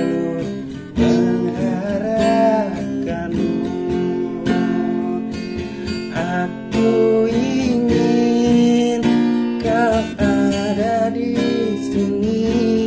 selalu mengharapkanmu. Aku ingin kau ada di sini.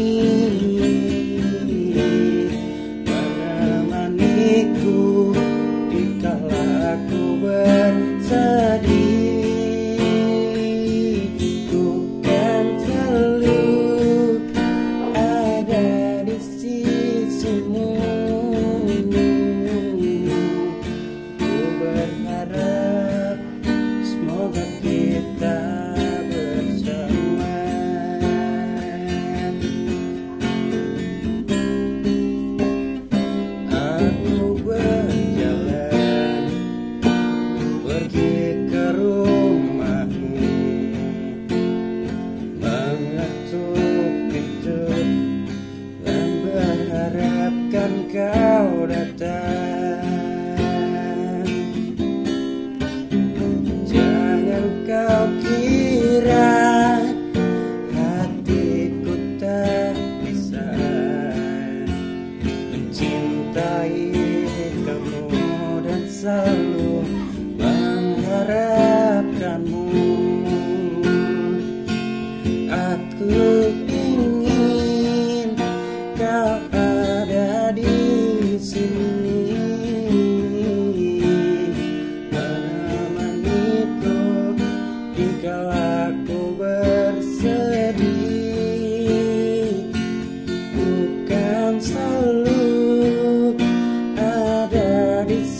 kau datang Jangan kau kira hatiku tak bisa mencintai kamu dan saya.